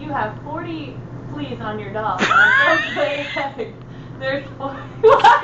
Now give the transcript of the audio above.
You have 40 fleas on your dog. Okay, There's There's 40.